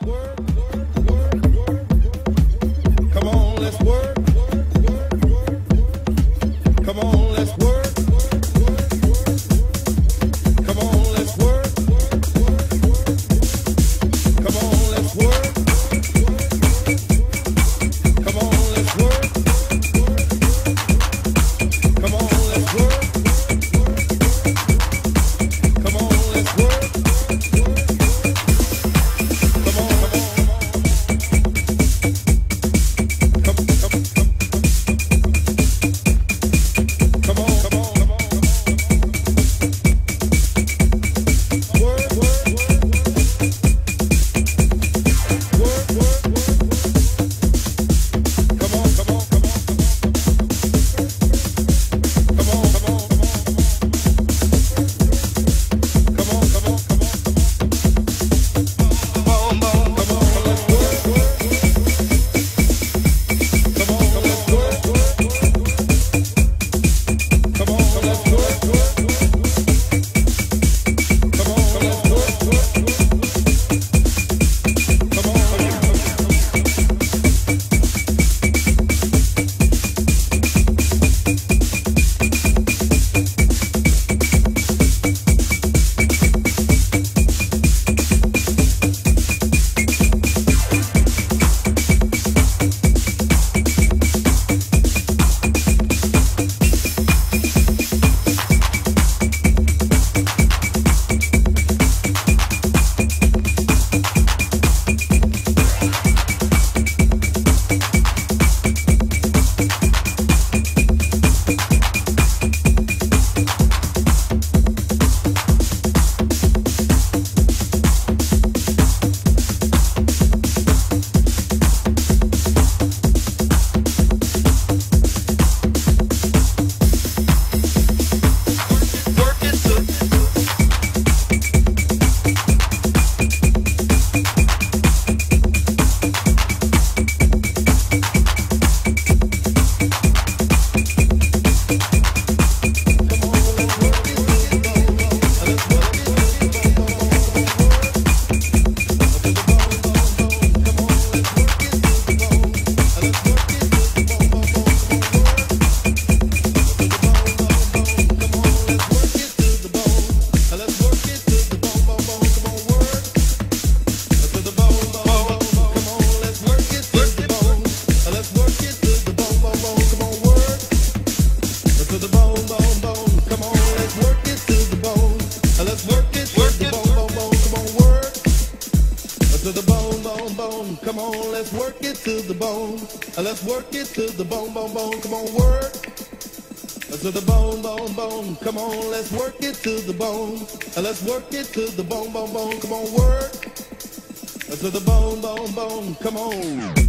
Come on, let's work. Come on. Come on, let's work it to the bone. Uh, let's work it to the bone, bone, bone. Come on, work. Uh, to the bone, bone, bone. Come on, let's work it to the bone. Uh, let's work it to the bone, bone, bone. Come on, work. To the bone, bone, bone. Come on.